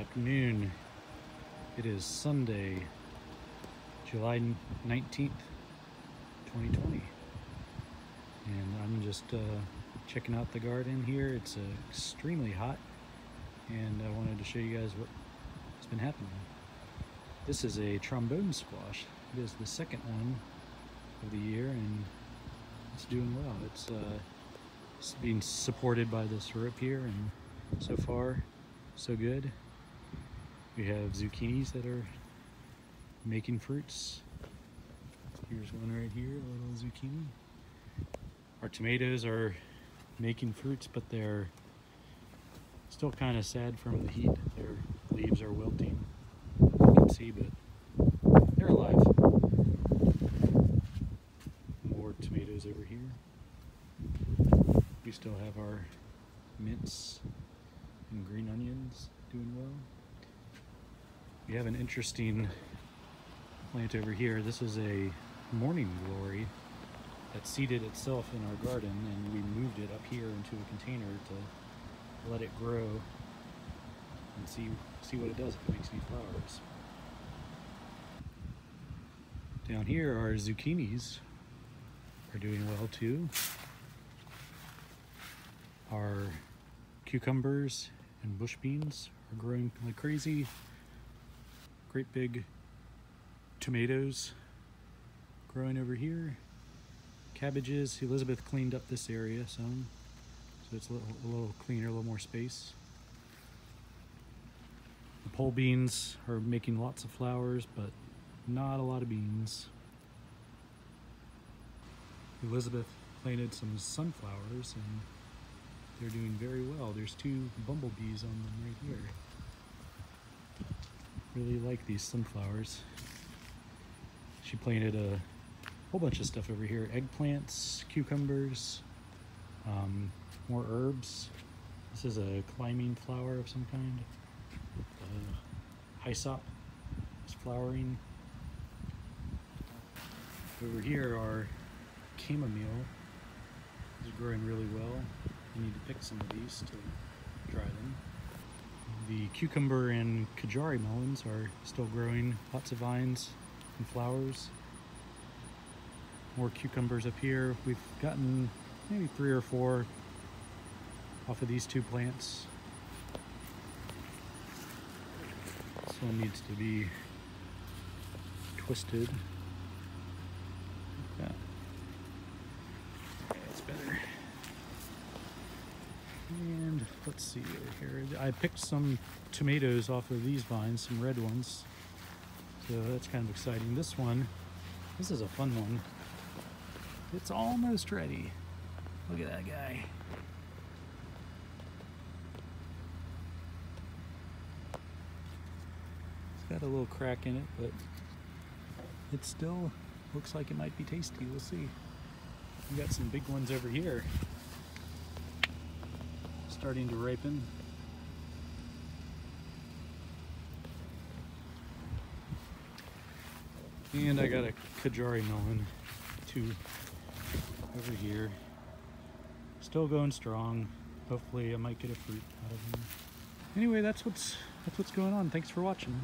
afternoon. It is Sunday, July 19th, 2020. And I'm just uh, checking out the garden here. It's uh, extremely hot and I wanted to show you guys what's been happening. This is a trombone squash. It is the second one of the year and it's doing well. It's, uh, it's being supported by this rope here and so far so good. We have zucchinis that are making fruits. Here's one right here, a little zucchini. Our tomatoes are making fruits, but they're still kind of sad from the heat. Their leaves are wilting, you can see, but they're alive. More tomatoes over here. We still have our mints and green onions doing well. We have an interesting plant over here. This is a morning glory that seeded itself in our garden and we moved it up here into a container to let it grow and see see what it does if it makes any flowers. Down here our zucchinis are doing well too. Our cucumbers and bush beans are growing like crazy. Great big tomatoes growing over here. Cabbages, Elizabeth cleaned up this area some, so it's a little, a little cleaner, a little more space. The pole beans are making lots of flowers, but not a lot of beans. Elizabeth planted some sunflowers and they're doing very well. There's two bumblebees on them right here. Really like these sunflowers. She planted a whole bunch of stuff over here. Eggplants, cucumbers, um, more herbs. This is a climbing flower of some kind. Uh, hyssop is flowering. Over here are chamomile. It's growing really well. You need to pick some of these to dry them. The cucumber and Kajari melons are still growing. Lots of vines and flowers. More cucumbers up here. We've gotten maybe three or four off of these two plants. This one needs to be twisted. Like that. That's better. And let's see here. I picked some tomatoes off of these vines, some red ones. So that's kind of exciting. This one, this is a fun one. It's almost ready. Look at that guy. It's got a little crack in it, but it still looks like it might be tasty. We'll see. We got some big ones over here starting to ripen. And I got a Kajari melon, too, over here. Still going strong. Hopefully I might get a fruit out of them. Anyway, that's what's that's what's going on. Thanks for watching.